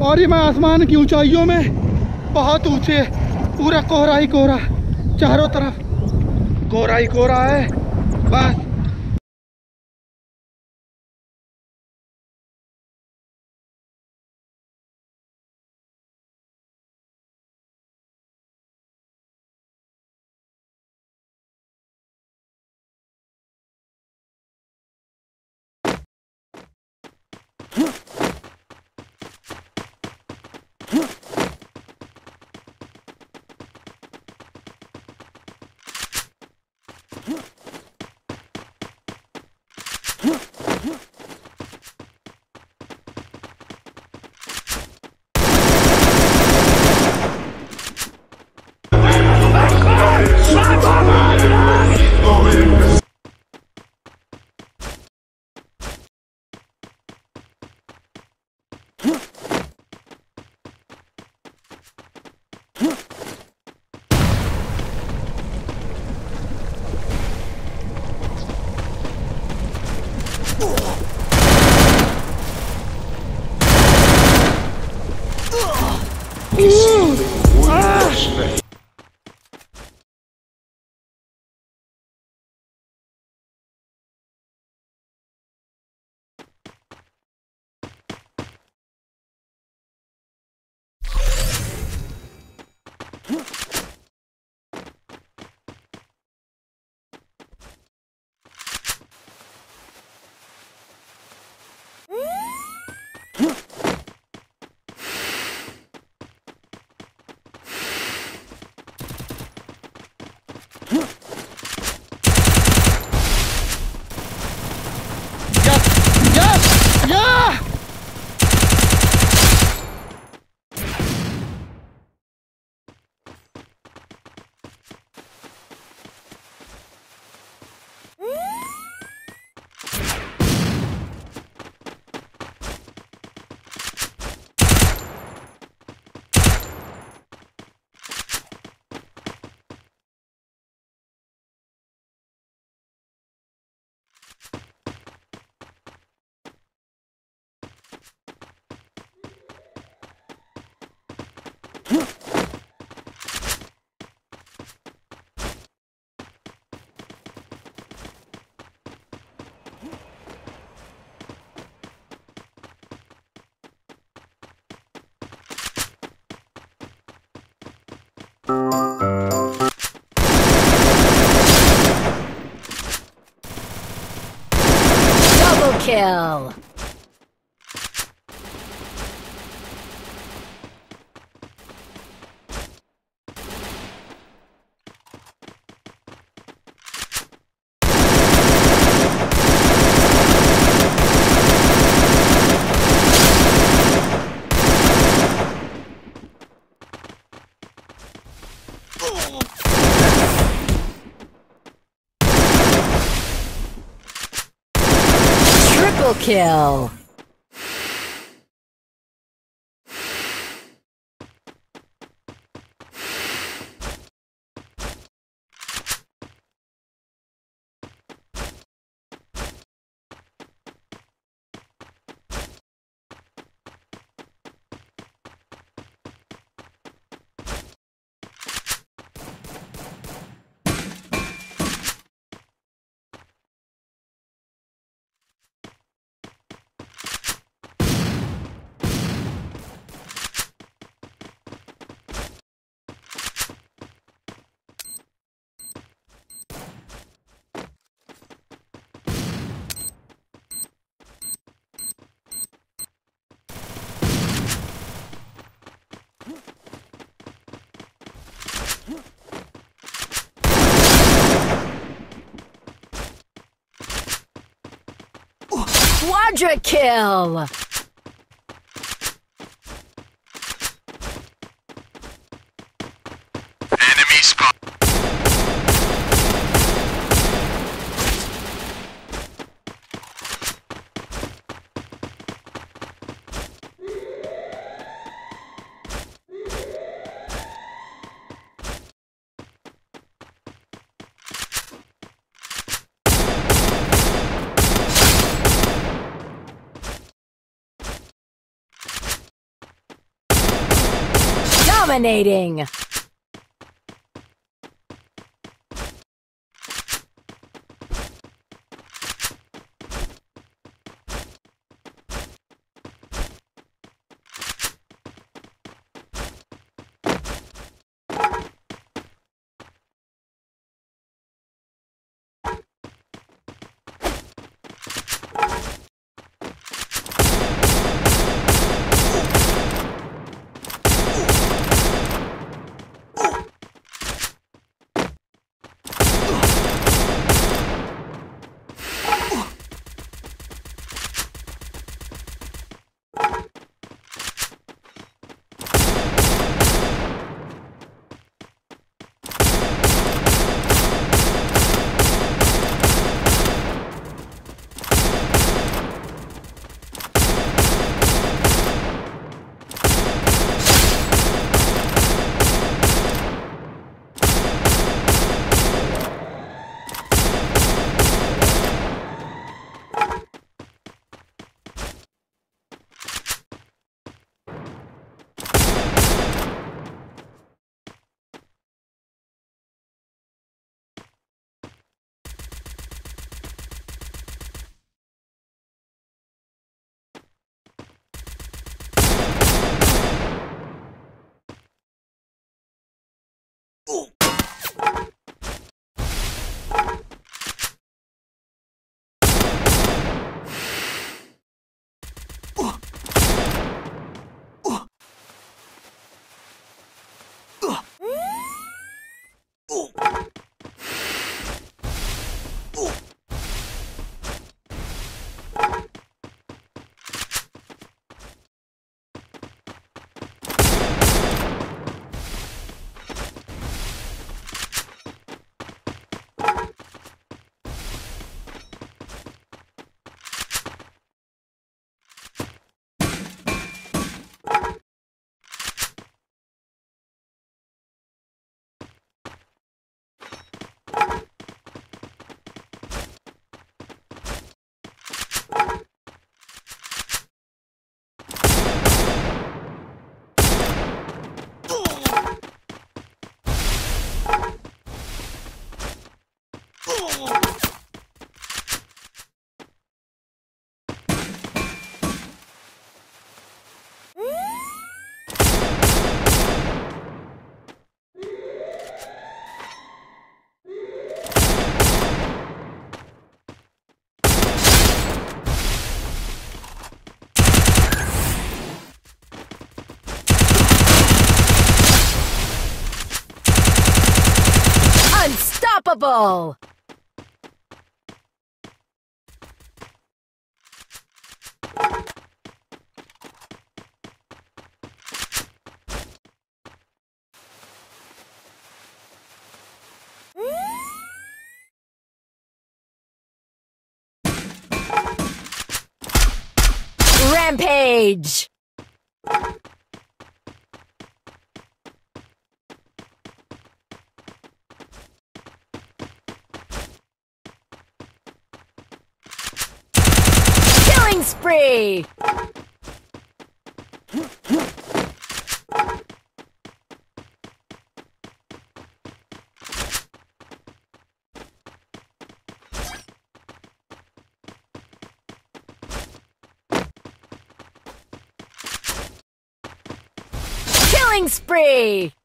और ये मैं आसमान की ऊंचाइयों में बहुत ऊँचे, पूरा कोहरा ही कोहरा, चारों तरफ़ कोहरा ही कोहरा है। बस। Yes! Double kill! Triple kill! Quadra kill! Dominating! Unstoppable! Rampage! Killing spree! Killing spree!